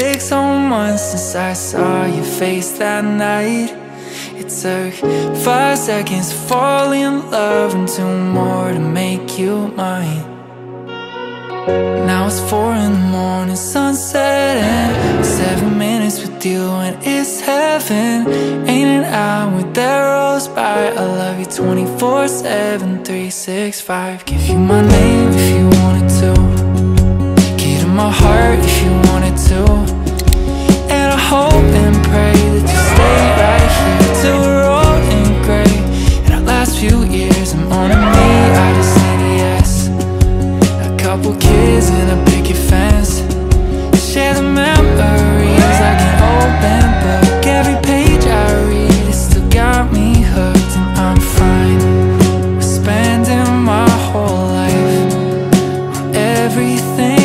six whole months since I saw your face that night. It took five seconds to fall in love and two more to make you mine. Now it's four in the morning, sunset and seven minutes with you and it's heaven. Ain't an hour that rolls by, I love you 24-7, 365 Give you my name if you wanted to. Get in my heart if you everything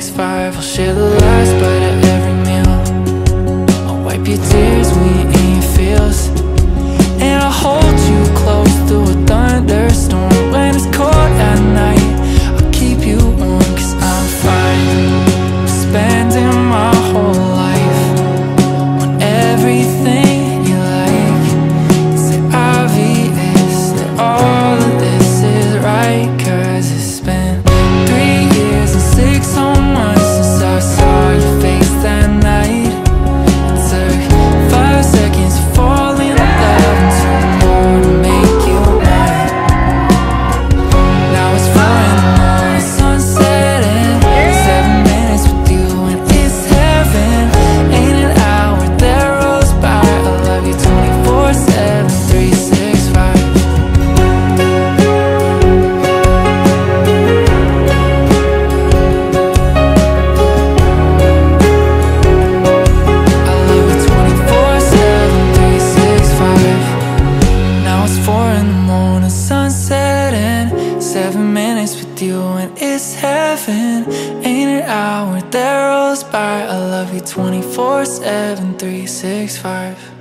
six, five I'll share the last bite of every meal. I'll wipe your tears when your ear feels. on a sunset and seven minutes with you and it's heaven. Ain't an hour that rolls by. I love you 24-7, 365